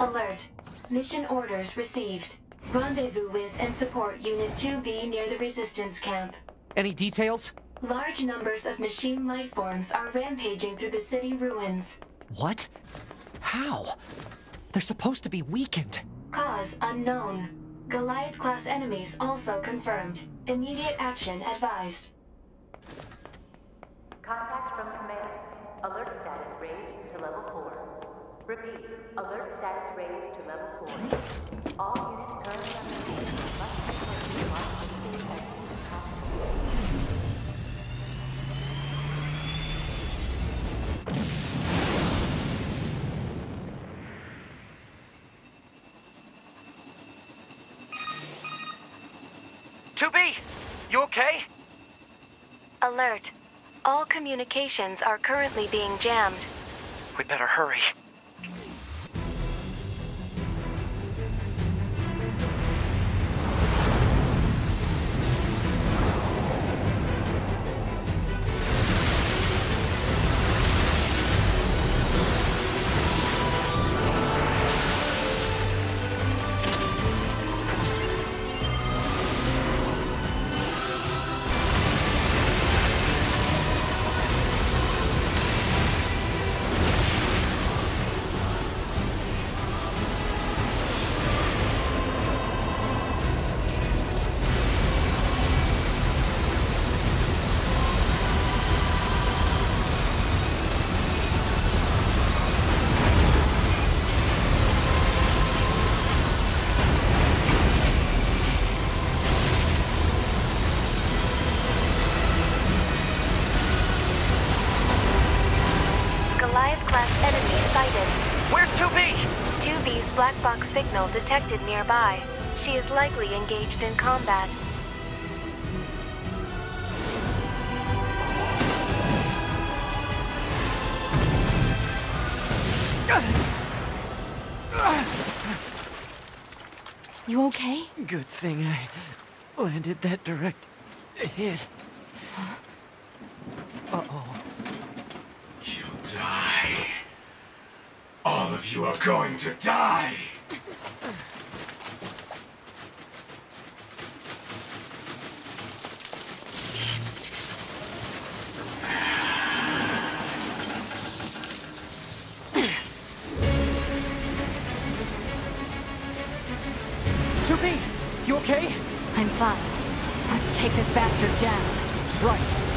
Alert. Mission orders received. Rendezvous with and support Unit 2B near the Resistance camp. Any details? Large numbers of machine life forms are rampaging through the city ruins. What? How? They're supposed to be weakened. Cause unknown. Goliath class enemies also confirmed. Immediate action advised. Contact from command. Alert status raised to level 4. Repeat. Alert status raised to level 4. All units currently on the scene must report to Washington State as soon as possible. You okay? Alert. All communications are currently being jammed. We better hurry. Signal detected nearby. She is likely engaged in combat. You okay? Good thing I landed that direct hit. Uh-oh. You'll die. All of you are going to die. Take this bastard down. Right.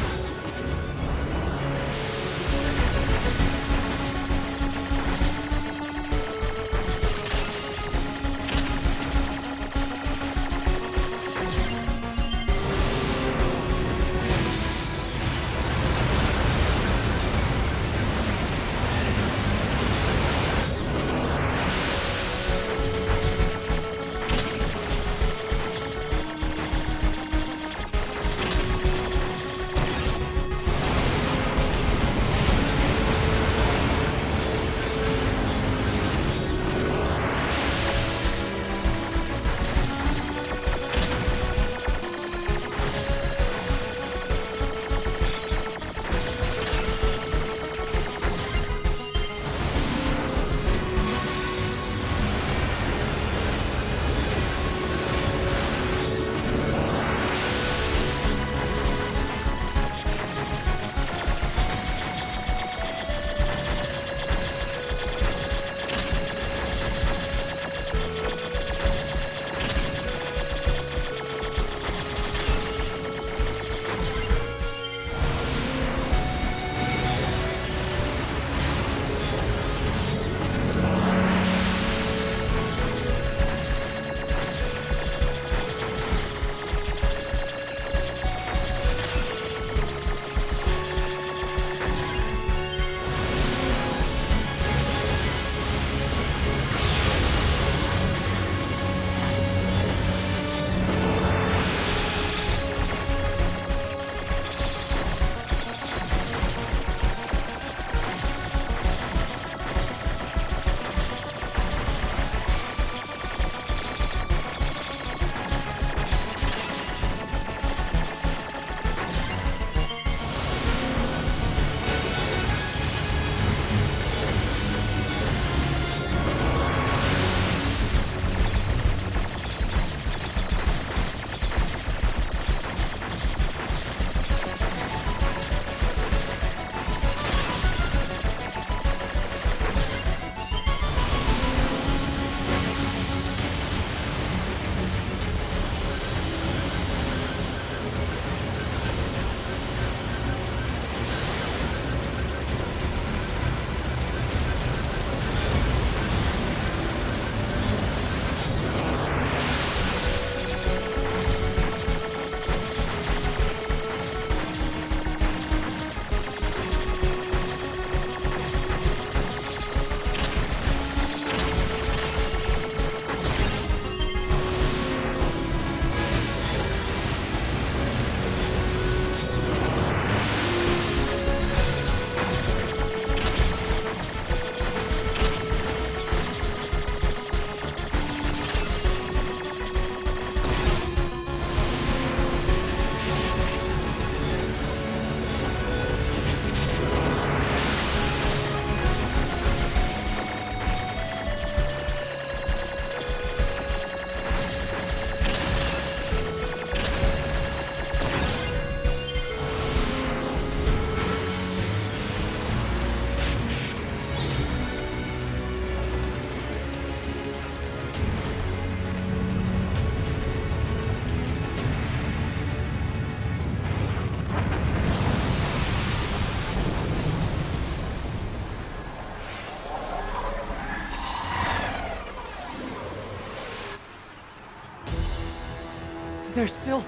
They're still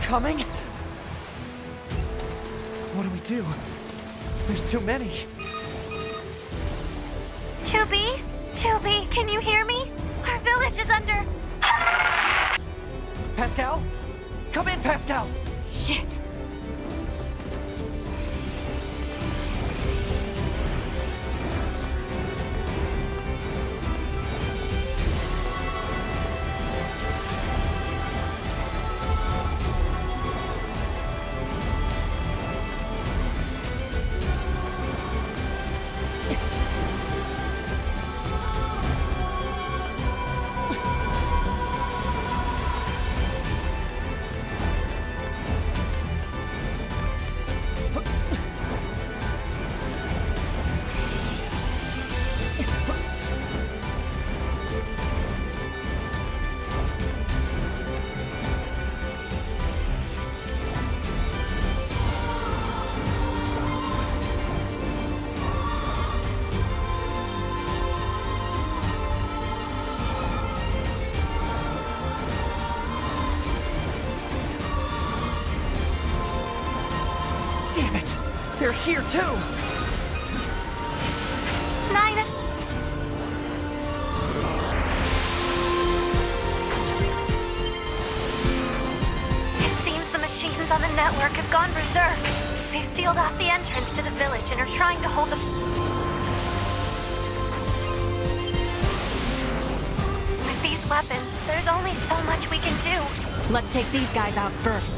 coming? What do we do? There's too many. 2B? 2B, can you hear me? Our village is under. Pascal? Come in, Pascal! Shit! Too! Nine. It seems the machines on the network have gone berserk. They've sealed off the entrance to the village and are trying to hold the. With these weapons, there's only so much we can do. Let's take these guys out first.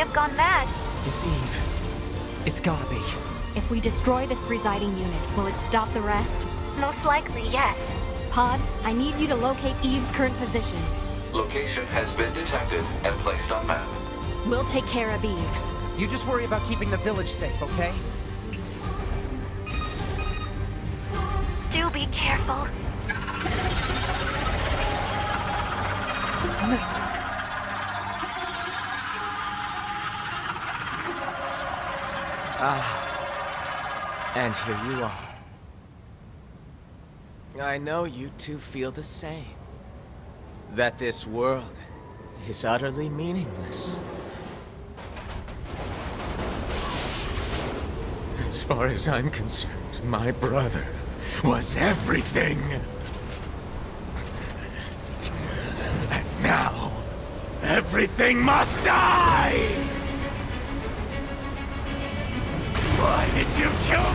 Have gone mad. It's Eve. It's gotta be. If we destroy this presiding unit, will it stop the rest? Most likely, yes. Pod, I need you to locate Eve's current position. Location has been detected and placed on map. We'll take care of Eve. You just worry about keeping the village safe, okay? Do be careful. Ah. And here you are. I know you two feel the same. That this world is utterly meaningless. As far as I'm concerned, my brother was everything. And now, everything must die! Did you kill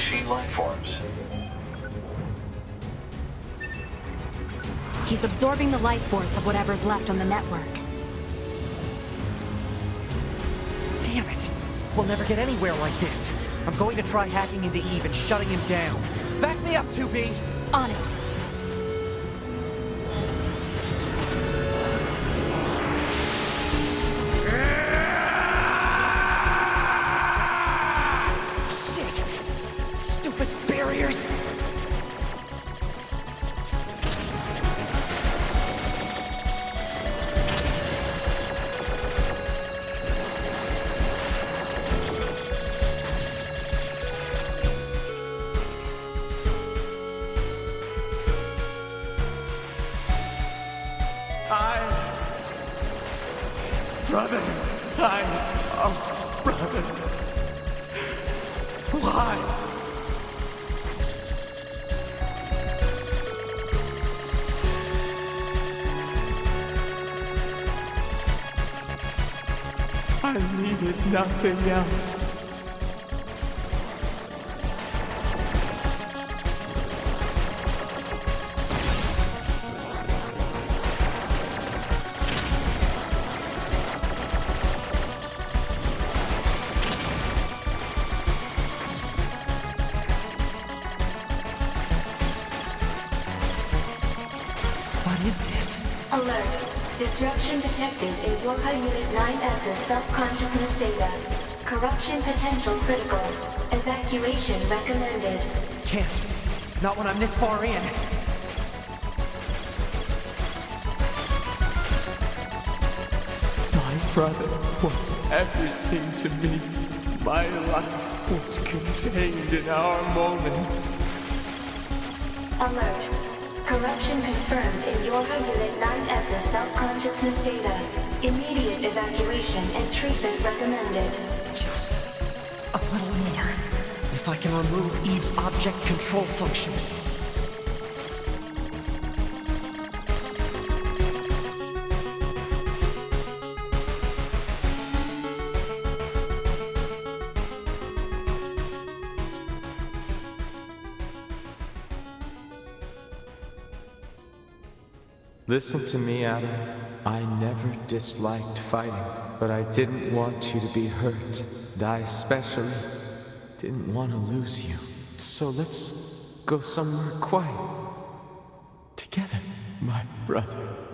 machine life forms. He's absorbing the life force of whatever's left on the network. Damn it! We'll never get anywhere like this. I'm going to try hacking into Eve and shutting him down. Back me up, 2B! On it. Needed nothing else. 9S's self-consciousness data. Corruption potential critical. Evacuation recommended. Can't. Not when I'm this far in. My brother was everything to me. My life was contained in our moments. Alert. Corruption confirmed in Yorha Unit 9S's self-consciousness data. Immediate evacuation and treatment recommended. Just a little more. If I can remove Eve's object control function. Listen to me, Adam. I never disliked fighting, but I didn't want you to be hurt. I especially didn't want to lose you. So let's go somewhere quiet. Together, my brother.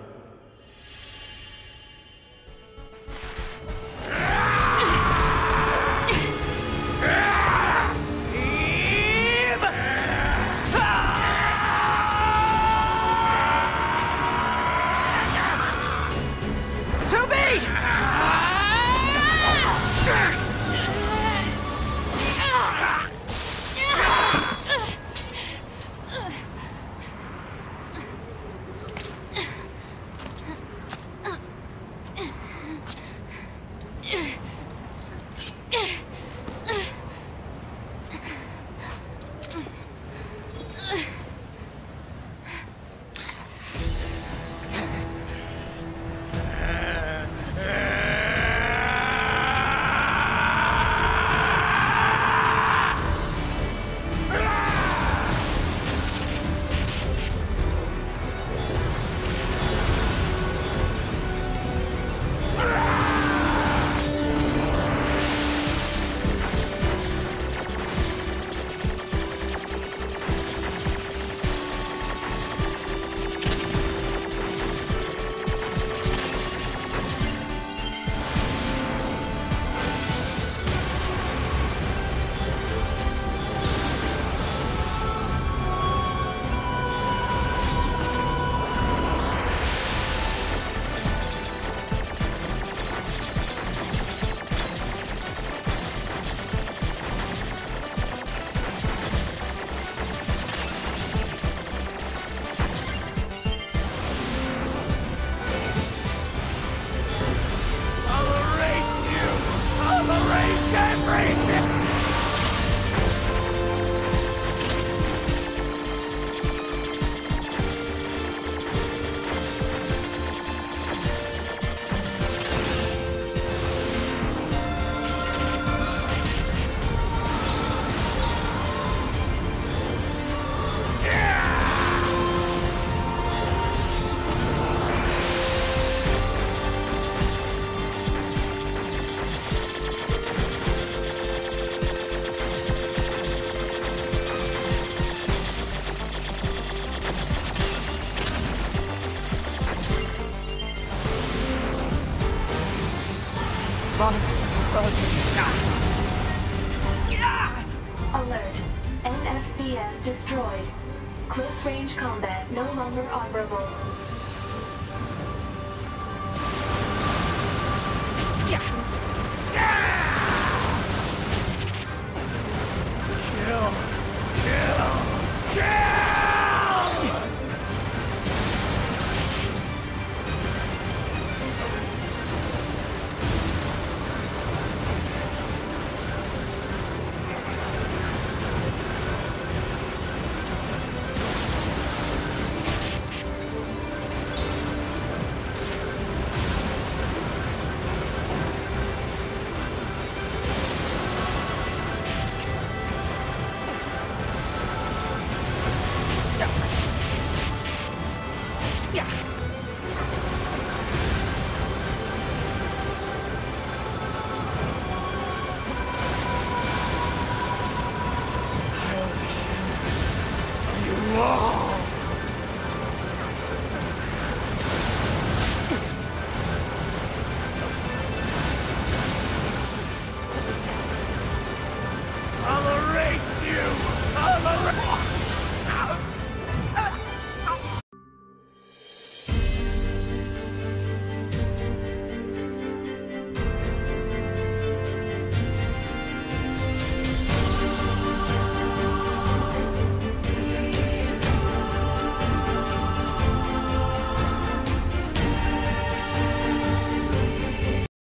Alert. NFCS destroyed. Close range combat no longer operable.